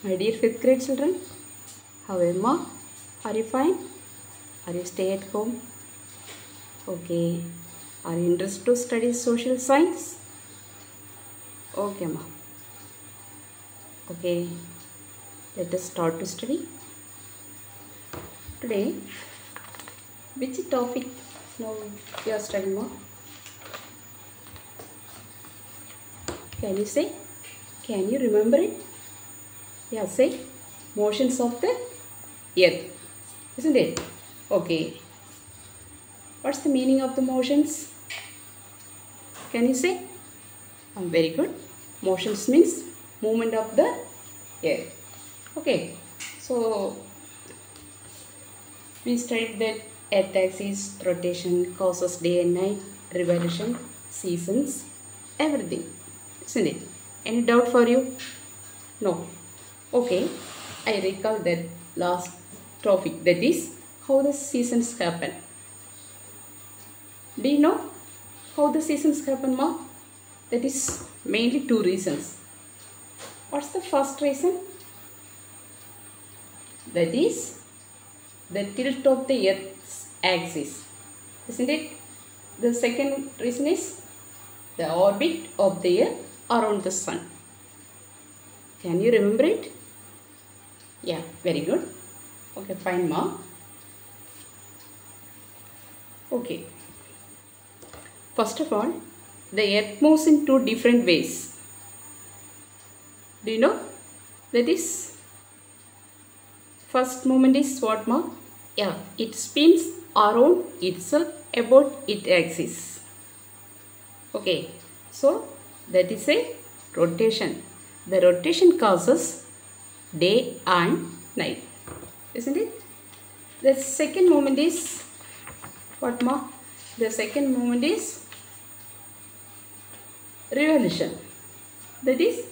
My dear fifth grade children, how am I? Are you fine? Are you stay at home? Okay. Are you interested to study social science? Okay, ma. Okay. Let us start to study. Today, which topic now you are studying, ma? Can you say? Can you remember it? Yeah, say motions of the earth. Isn't it? Okay. What's the meaning of the motions? Can you say? Um, very good. Motions means movement of the earth. Okay. So we studied that earth axis, rotation, causes day and night, revolution, seasons, everything. Isn't it? Any doubt for you? No. Okay. I recall that last topic that is how the seasons happen. Do you know how the seasons happen, Ma? That is mainly two reasons. What's the first reason? That is the tilt of the earth's axis. Isn't it? The second reason is the orbit of the earth around the sun. Can you remember it? Yeah, very good. Okay, fine, ma. Okay. First of all, the earth moves in two different ways. Do you know? That is, first movement is what, ma? Yeah, it spins around itself about its axis. Okay, so that is a rotation. The rotation causes day and night. Isn't it? The second movement is what ma? The second movement is revolution. That is,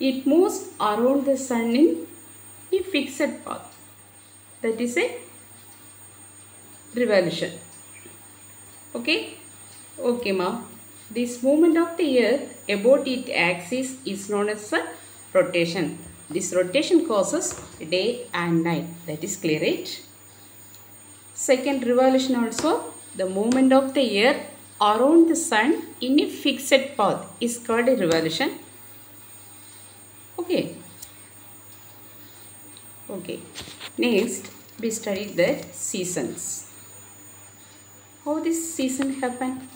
it moves around the sun in a fixed path. That is a revolution. Okay? Okay, ma. This movement of the earth about its axis is known as a rotation. This rotation causes day and night. That is clear, right? Second revolution also, the movement of the earth around the sun in a fixed path is called a revolution. Okay. Okay. Next, we studied the seasons. How this season happen?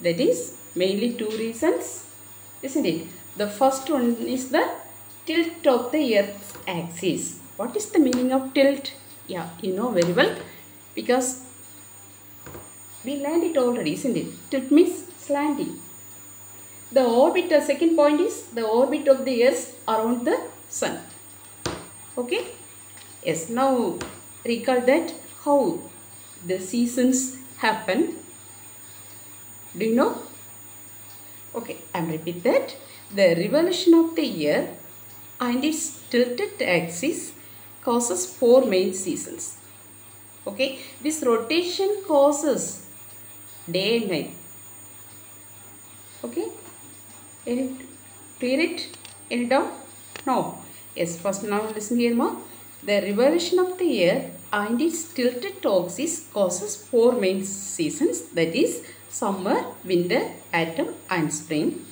That is mainly two reasons, isn't it? The first one is the tilt of the earth's axis. What is the meaning of tilt? Yeah, you know very well because we learned it already, isn't it? Tilt means slanting. The orbit, the second point is the orbit of the earth around the sun. Okay? Yes, now recall that how the seasons happen. Do you know? Okay, I am repeat that. The revolution of the earth and its tilted axis causes four main seasons. Okay, this rotation causes day and night. Okay, any clear it? Any doubt? No. Yes, first now listen here, ma. The revolution of the year and its tilted axis causes four main seasons that is summer, winter, autumn and spring.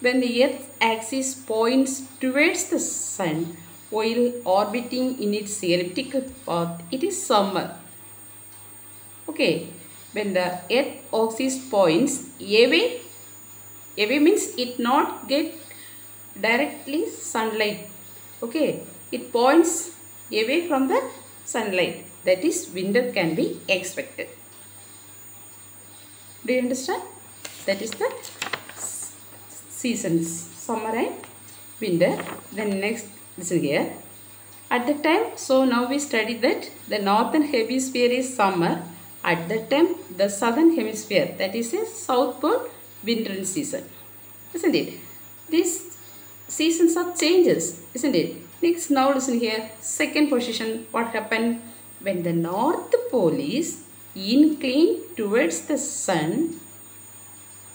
When the earth's axis points towards the sun while orbiting in its elliptical path, it is summer. Okay, when the earth axis points away, away means it not get directly sunlight. Okay, it points away from the sunlight. That is winter can be expected. Do you understand? That is the seasons summer and winter then next listen here. At the time so now we study that the northern hemisphere is summer. At that time the southern hemisphere that is a south pole winter season. Isn't it? These seasons are changes isn't it? Next now listen here. Second position what happened? When the north pole is inclined towards the sun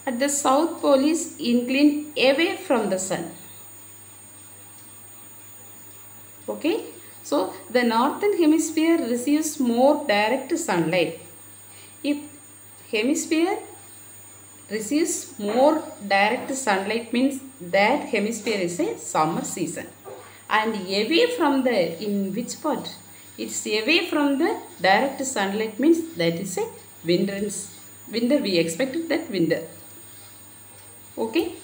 at the south pole is inclined away from the sun. Okay. So the northern hemisphere receives more direct sunlight. If hemisphere receives more direct sunlight means that hemisphere is a summer season. And away from the, in which part? It's away from the direct sunlight means that is a winter. Winter we expected that winter. Okay.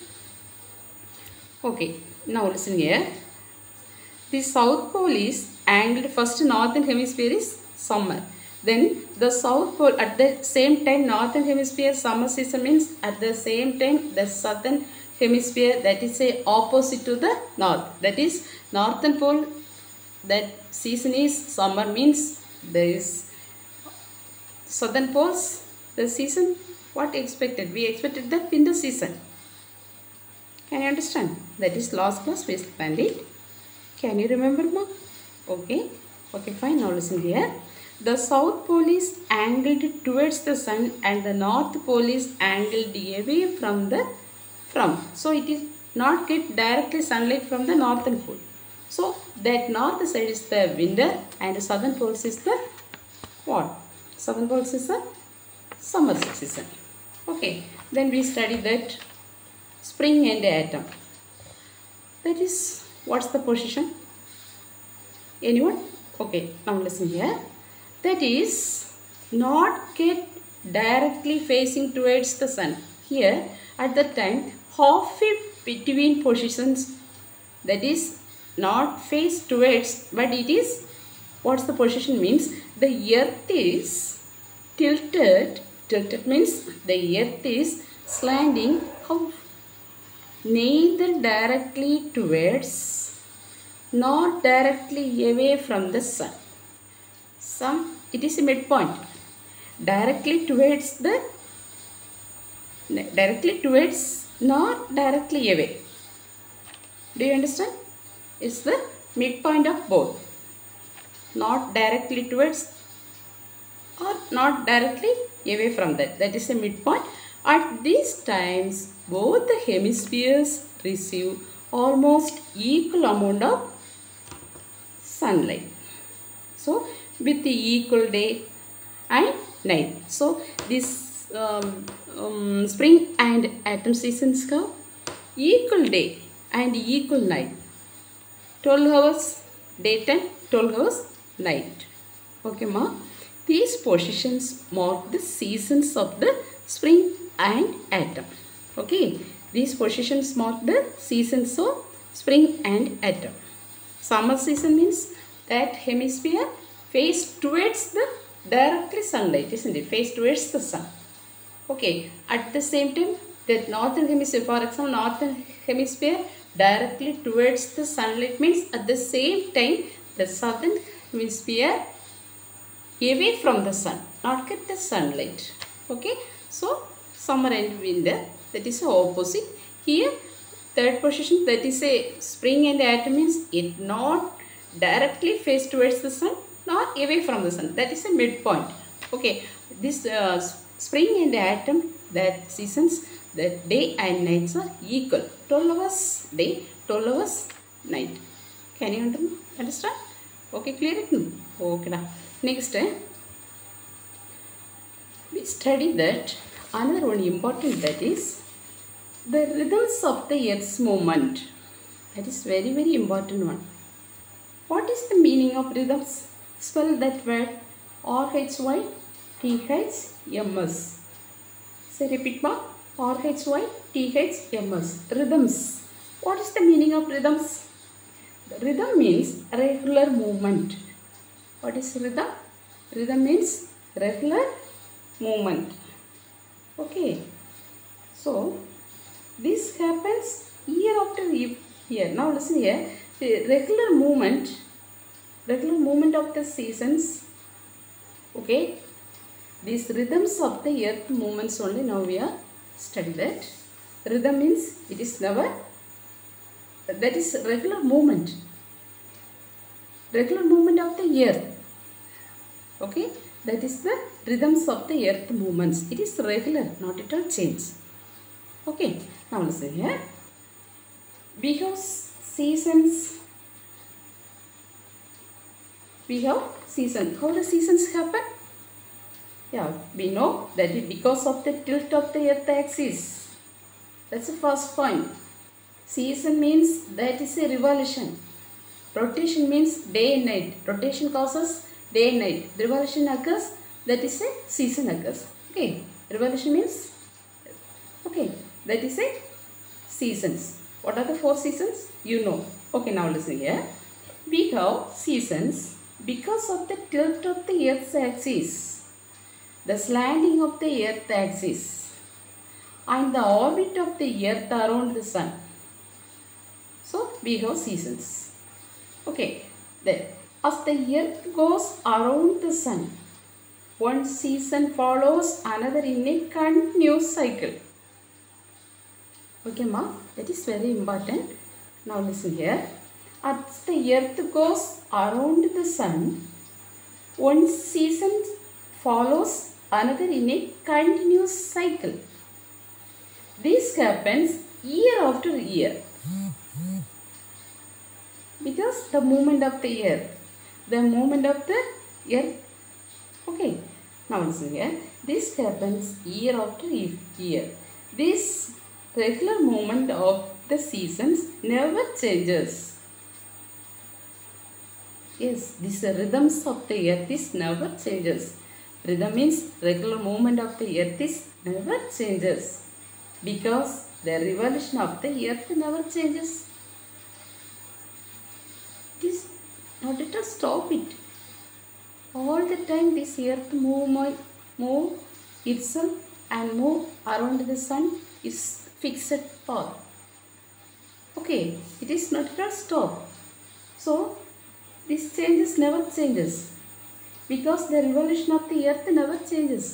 Okay. Now listen here. The south pole is angled first northern hemisphere is summer. Then the south pole at the same time northern hemisphere summer season means at the same time the southern hemisphere that is a opposite to the north. That is northern pole that season is summer means there is southern poles the season what expected we expected the winter season can you understand? That is last class we planned it can you remember ma okay. Okay fine. Now listen here. The south pole is angled towards the sun and the north pole is angled away from the from. So it is not get directly sunlight from the northern pole. So that north side is the winter and the southern pole is the what? Southern pole is the summer season. Okay. Then we study that spring and autumn. That is what's the position? Anyone? Okay. Now listen here. That is not get directly facing towards the sun. Here at the time halfway between positions that is not face towards but it is what's the position means the earth is tilted tilted means the earth is slanting how neither directly towards nor directly away from the sun some it is a midpoint directly towards the directly towards nor directly away do you understand It's the midpoint of both. Not directly towards or not directly away from that. That is a midpoint. At these times, both the hemispheres receive almost equal amount of sunlight. So, with the equal day and night. So, this um, um, spring and autumn seasons have equal day and equal night 12 hours daytime, 12 hours night. Okay, ma. These positions mark the seasons of the spring and autumn. Okay, these positions mark the seasons of spring and autumn. Summer season means that hemisphere face towards the directly sunlight, isn't it? Face towards the sun. Okay, at the same time, the northern hemisphere, for example, northern hemisphere directly towards the sunlight means at the same time the southern hemisphere away from the sun not get the sunlight okay so summer and winter that is opposite. Here third position that is a spring and autumn means it not directly face towards the sun nor away from the sun. That is a midpoint. Okay. This uh, spring and autumn that seasons the day and nights are equal. 12 hours day 12 hours night. Can you understand? Okay clear it? Okay now next eh? we study that another one important that is the rhythms of the earth's movement. That is very very important one. What is the meaning of rhythms? Spell that word. R h y t h m s. Say repeat ma r h y t h m s. Rhythms. What is the meaning of rhythms? Rhythm means regular movement. What is rhythm? Rhythm means regular movement. Okay. So this happens year after year. Now listen here. The regular movement regular movement of the seasons okay? These rhythms of the earth movements only now we are study that. Rhythm means it is never that is regular movement. Regular movement of the earth okay? That is the rhythms of the earth movements. It is regular not at all change okay now listen here we have seasons we have season. How the seasons happen? Yeah, we know that it because of the tilt of the earth axis. That's the first point. Season means that is a revolution. Rotation means day and night. Rotation causes day and night. Revolution occurs, that is a season occurs. Okay, revolution means, okay, that is a seasons. What are the four seasons? You know. Okay, now listen here. We have seasons because of the tilt of the earth's axis, the slanting of the earth axis, and the orbit of the earth around the sun. So, we have seasons. Okay, then as the earth goes around the sun, one season follows another in a continuous cycle. Okay, ma, that is very important. Now listen here. As the earth goes around the sun, one season follows another in a continuous cycle. This happens year after year because the movement of the earth the movement of the earth okay now listen here this happens year after year this regular movement of the seasons never changes. Yes this uh, rhythms of the earth is never changes. Rhythm means regular movement of the earth is never changes. Because the revolution of the earth never changes. This not at stop it. All the time this earth move move itself and move around the sun is fixed path okay it is not at stop so this changes never changes because the revolution of the earth never changes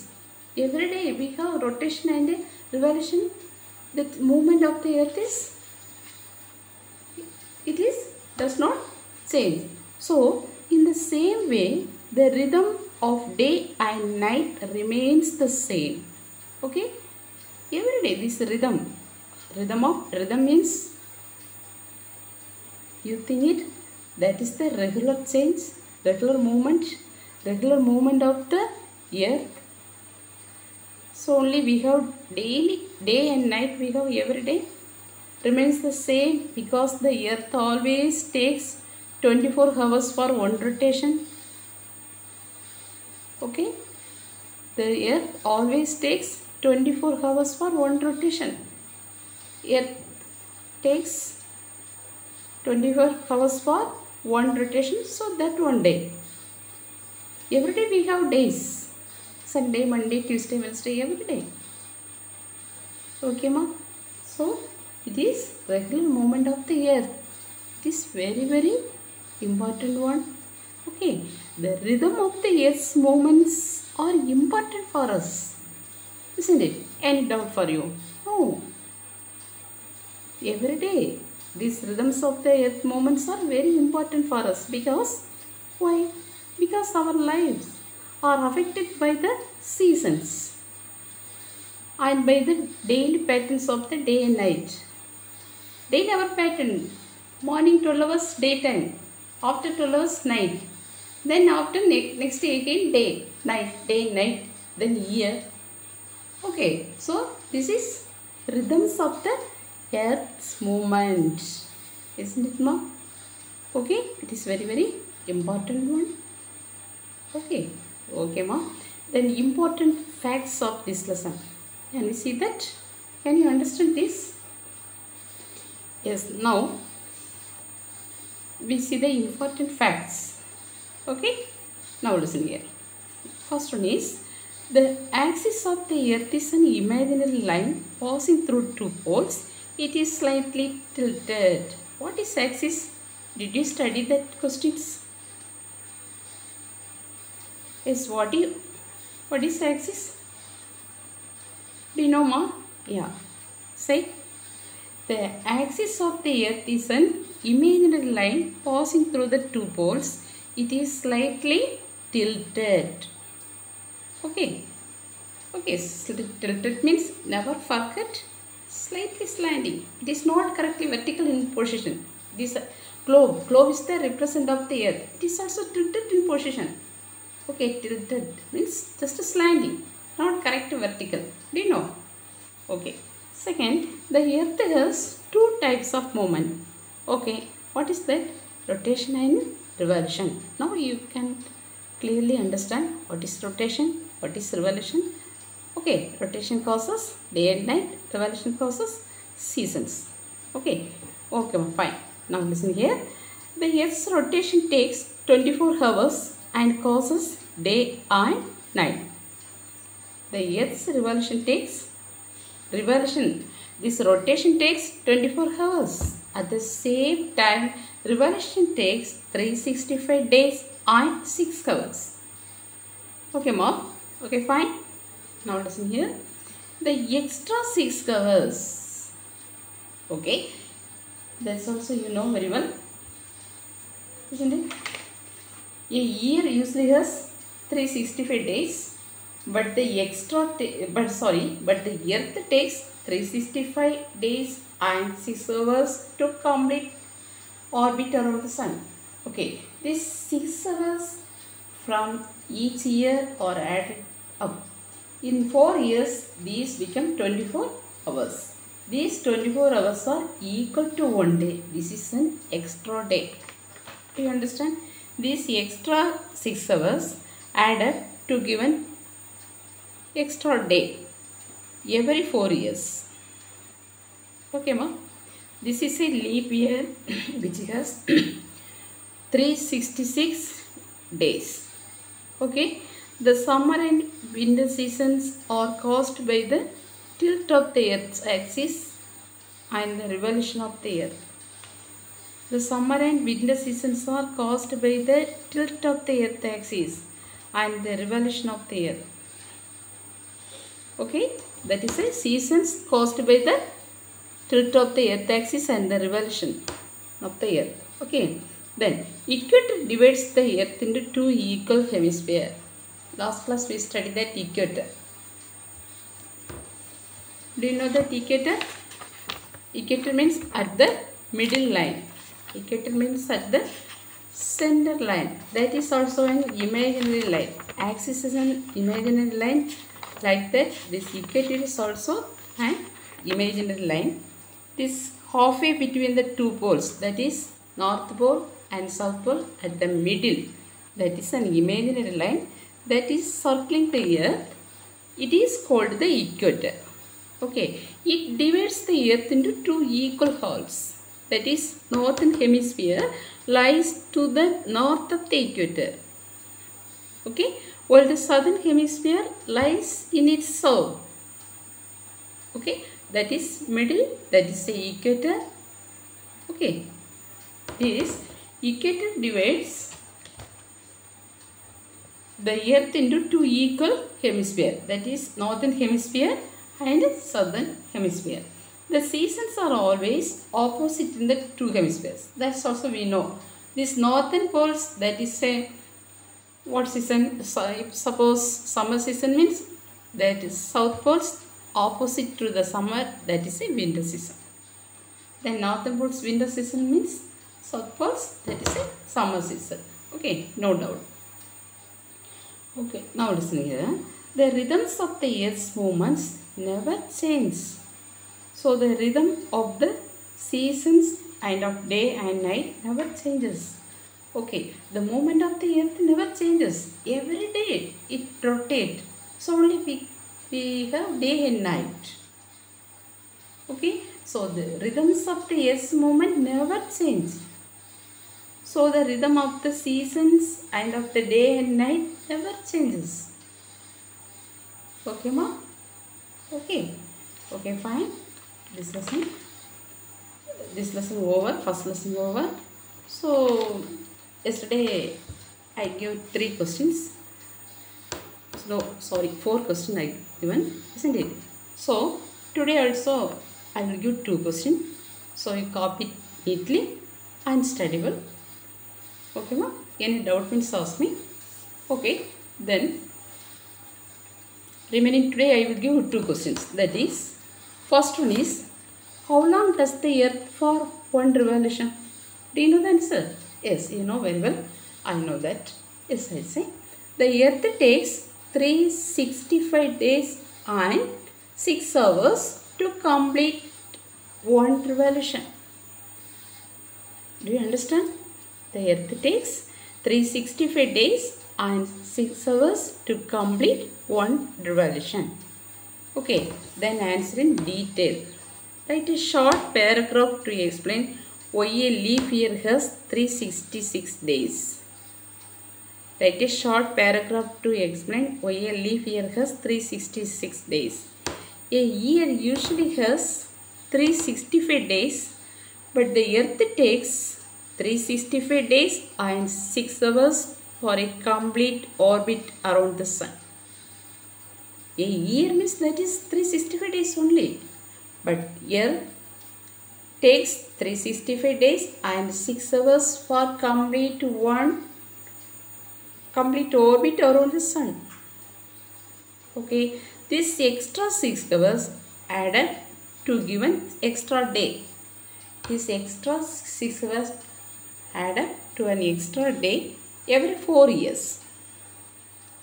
every day we have rotation and revolution the movement of the earth is it is does not change. So, in the same way, the rhythm of day and night remains the same. Okay? Every day, this rhythm, rhythm of, rhythm means, you think it, that is the regular change, regular movement, regular movement of the earth. So, only we have daily, day and night we have every day. Remains the same because the earth always takes 24 hours for one rotation. Okay? The earth always takes 24 hours for one rotation earth takes 24 hours for one rotation so that one day. Every day we have days. Sunday monday tuesday wednesday every day. Okay ma so it is regular movement of the earth it is very very important one. Okay the rhythm of the earth's movements are important for us isn't it? Any doubt for you? No every day these rhythms of the earth movements are very important for us because why? Because our lives are affected by the seasons and by the daily patterns of the day and night. Daily our pattern. Morning 12 hours daytime after 12 hours night. Then after ne- next day again day night day night then year. Okay so this is rhythms of the earth's movement. Isn't it ma okay it is very very important one. Okay okay ma then important facts of this lesson. Can you see that? Can you understand this? Yes now we see the important facts. Okay now listen here. First one is the axis of the earth is an imaginary line passing through two poles it is slightly tilted. What is axis? Did you study that questions? Yes what you what is axis? Do you know ma? Yeah. Say the axis of the earth is an imaginary line passing through the two poles. It is slightly tilted. Okay. Okay, tilted means never forget slightly slanting. It is not correctly vertical in position. This globe. Globe is the represent of the earth. It is also tilted in position. Okay tilted means just a slanting not correct vertical. Do you know? Okay. Second the earth has two types of movement. Okay what is that? Rotation and revolution. Now you can clearly understand what is rotation what is revolution okay rotation causes day and night revolution causes seasons. Okay okay fine. Now listen here. The earth's rotation takes 24 hours and causes day and night. The earth's revolution takes revolution this rotation takes 24 hours. At the same time revolution takes 365 days and 6 hours. Okay mom okay fine now listen here. The extra 6 covers. okay. That's also you know very well isn't it? A year usually has 365 days but the extra but sorry but the earth takes 365 days and 6 hours to complete orbit around the sun. Okay. These 6 hours from each year are added up in 4 years these become 24 hours. These 24 hours are equal to one day. This is an extra day. Do you understand? These extra 6 hours added to given extra day every 4 years. Okay ma? This is a leap year which has 366 days. Okay? The summer and winter seasons are caused by the tilt of the earth's axis and the revolution of the earth. The summer and winter seasons are caused by the tilt of the earth axis and the revolution of the earth. Okay? That is a seasons caused by the tilt of the earth axis and the revolution of the earth. Okay? Then equator divides the earth into two equal hemisphere last class we studied that equator do you know that equator equator means at the middle line. Equator means at the center line. That is also an imaginary line. Axis is an imaginary line. Like that this equator is also an imaginary line. This halfway between the two poles that is north pole and south pole at the middle. That is an imaginary line that is circling the earth it is called the equator. Okay it divides the earth into two equal halves. That is northern hemisphere lies to the north of the equator. Okay while the southern hemisphere lies in its south okay that is middle that is the equator. Okay this equator divides the earth into two equal hemisphere. That is northern hemisphere and southern hemisphere. The seasons are always opposite in the two hemispheres. That's also we know. This northern poles that is a what season? Suppose summer season means that is south poles opposite to the summer that is a winter season. Then northern poles winter season means south poles that is a summer season. Okay no doubt okay now listen here. The rhythms of the earth's movements never change. So the rhythm of the seasons and of day and night never changes. Okay the movement of the earth never changes. Every day it rotates. So only we, we have day and night. Okay so the rhythms of the earth's movement never change so the rhythm of the seasons and of the day and night never changes. Okay ma okay. Okay fine. This lesson. This lesson over first lesson over. So yesterday i gave three questions. No sorry four questions i given isn't it? So today also i will give two questions. So you copy neatly and study well okay ma any doubt means ask me okay then remaining today i will give two questions that is first one is how long does the earth for one revolution Do you know the answer? Yes, you know very well. I know that. Yes, I say. The earth takes 365 days and 6 hours to complete one revolution. Do you understand? The earth takes 365 days and 6 hours to complete one revolution. Okay, then answer in detail. Write a short paragraph to explain why a leap year has 366 days. Write a short paragraph to explain why a leap year has 366 days. A year usually has 365 days, but the earth takes 365 days and 6 hours for a complete orbit around the sun. A year means that is 365 days only. But year takes 365 days and 6 hours for complete one complete orbit around the sun. Okay, this extra 6 hours added to given extra day. This extra 6 hours added to an extra day every 4 years.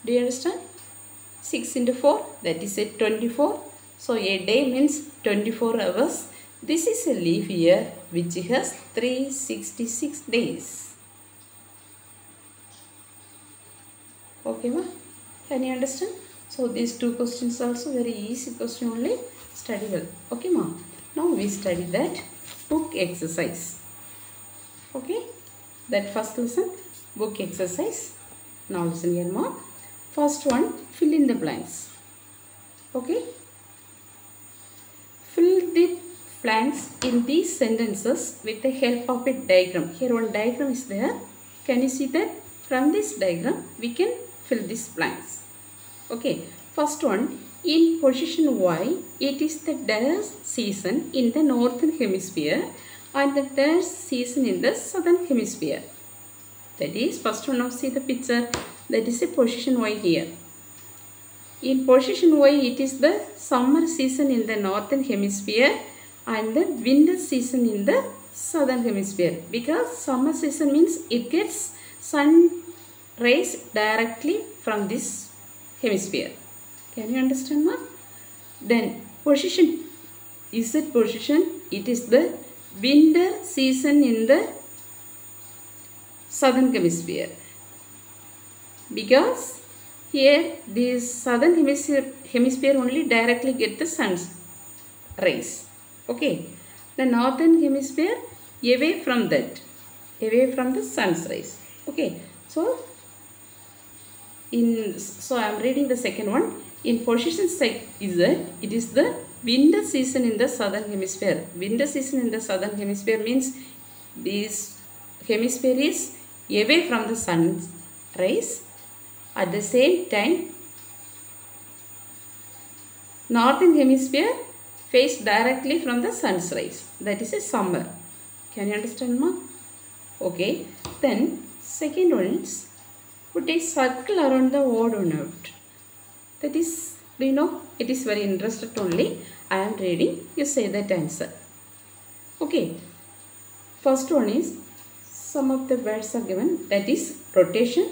Do you understand? 6 into 4 that is a 24. So a day means 24 hours. This is a leap year which has 366 days. Okay ma? Can you understand? So these two questions also very easy question only. Study well. Okay ma? Now we study that book exercise. Okay? That first lesson book exercise. Now listen here ma. First one fill in the blanks. Okay? Fill the blanks in these sentences with the help of a diagram. Here one diagram is there. Can you see that? From this diagram we can fill these blanks. Okay. First one in position Y it is the dash season in the northern hemisphere and the dash season in the southern hemisphere. That is first one now see the picture that is a position Y here. In position Y it is the summer season in the northern hemisphere and the winter season in the southern hemisphere because summer season means it gets sun rays directly from this hemisphere. Can you understand ma? Then position Z position it is the winter season in the southern hemisphere. Because here this southern hemisphere, hemisphere only directly get the sun's rays. Okay. The northern hemisphere away from that away from the sun's rays. Okay. So in so i am reading the second one. In position that it is the winter season in the southern hemisphere winter season in the southern hemisphere means this hemisphere is away from the sun's rays at the same time, northern hemisphere face directly from the sun's rays. That is a summer. Can you understand ma? Okay. Then second one is put a circle around the odd one out. That is, do you know, it is very interested only. I am reading. You say that answer. Okay. First one is some of the words are given. That is rotation,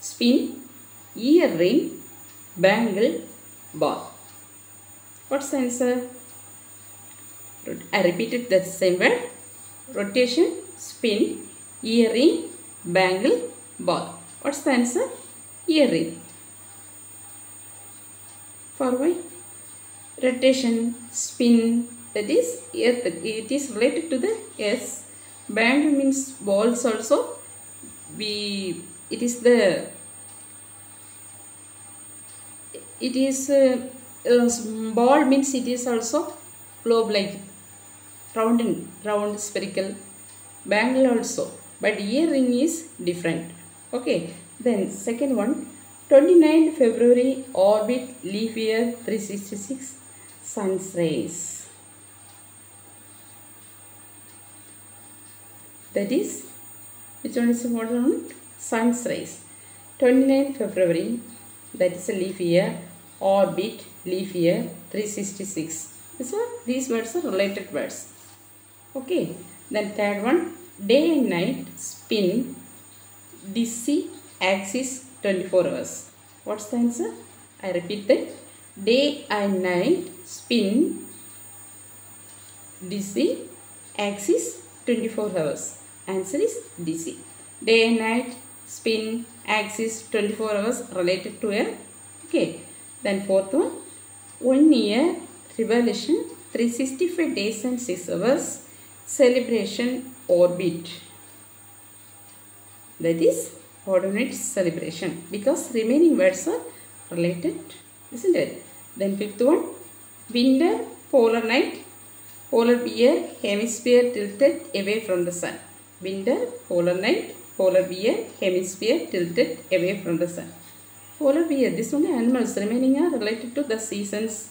spin, earring, bangle, ball. What's the answer? I repeated that same word. Rotation, spin, earring, bangle, ball. What's the answer? Earring. For why? Rotation, spin, that is earth. It is related to the S. band means balls also. We it is the it is uh, uh, ball means it is also globe like round and round spherical bangle also but earring is different okay then second one 29 february orbit leap year 366 sun's rays. That is which one is important sun's rays. 29 february that is a leap year orbit leap year 366 so these words are related words. Okay then third one day and night spin DC, axis 24 hours. What's the answer? I repeat that. Day and night spin DC axis 24 hours. Answer is DC. Day and night spin axis 24 hours related to a okay. Then fourth one, one year revolution 365 days and 6 hours celebration orbit. That is ordinate celebration because remaining words are related, isn't it? Then fifth one, winter polar night, polar bear hemisphere tilted away from the sun. Winter polar night, polar bear hemisphere tilted away from the sun. Polar bear, this only animals remaining are related to the seasons.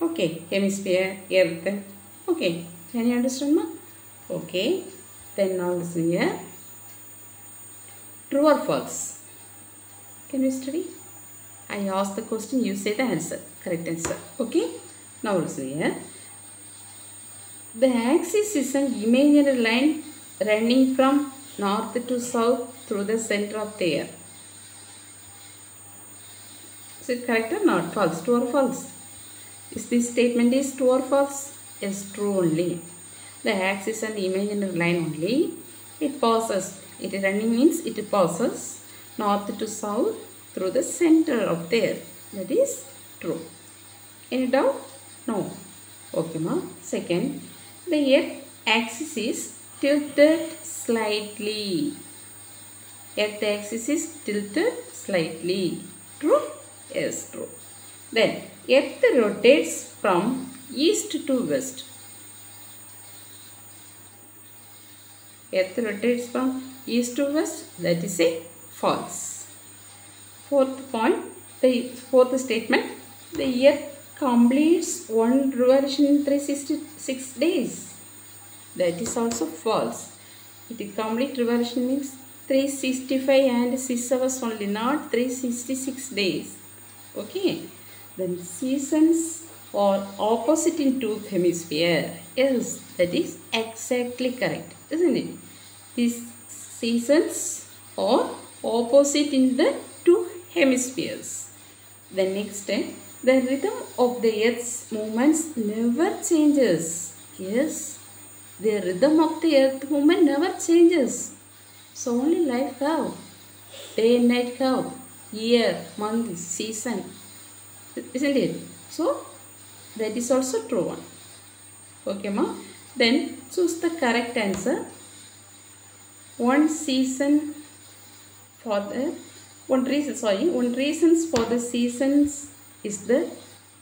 Okay, hemisphere, earth. Okay, can you understand ma? Okay, then now listen here. True or false? Can we study? I ask the question, you say the answer, correct answer. Okay, now listen here. The axis is an imaginary line running from north to south through the center of the earth. Is it correct or not? False. True or false? Is this statement is true or false? Yes, true only. The axis and imaginary line only. It passes. It running means it passes north to south through the center of the earth. That is true. Any doubt? No. Okay, ma. Second, the earth axis is tilted slightly. Earth axis is tilted slightly. True? Yes, true. Then, earth rotates from east to west. Earth rotates from east to west. That is a false. Fourth point, the fourth statement, the earth completes one revolution in 366 days. That is also false. It complete revolution means 365 and 6 hours only, not 366 days. Okay. Then seasons are opposite in two hemisphere. Yes, that is exactly correct, isn't it? These seasons are opposite in the two hemispheres. The next the rhythm of the earth's movements never changes. Yes, the rhythm of the earth movement never changes. So only life have. Day and night have. Year, month, season. Isn't it? So that is also true one. Okay ma. Then choose the correct answer. One season for the one reason sorry one reasons for the seasons is the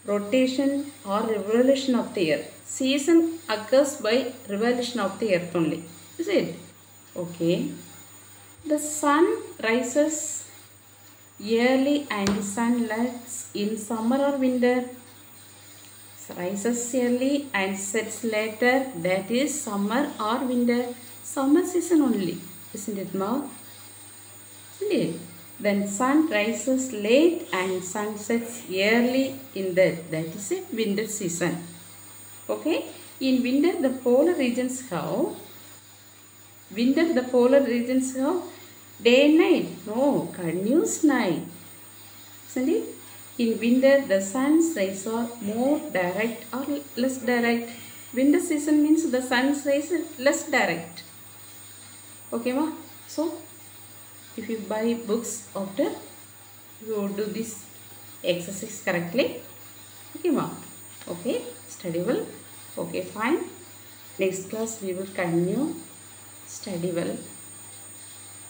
rotation or revolution of the earth. Season occurs by revolution of the earth only. Is it? Okay. The sun rises yearly and sun sets in summer or winter. Rises early and sets later. That is summer or winter. Summer season only. Isn't it, Ma? Isn't it? Then sun rises late and sun sets early in that. That is a winter season. Okay. In winter, the polar regions have winter the polar regions have day and night no continuous night isn't it in winter the sun's rays are more direct or less direct winter season means the sun's rays less direct okay ma. So if you buy books after you do this exercise correctly. Okay ma. Okay study well okay fine. Next class we will continue. Study well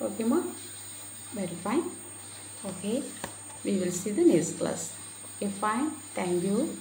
okay ma. Very fine. Okay we will see the next class. Okay fine. Thank you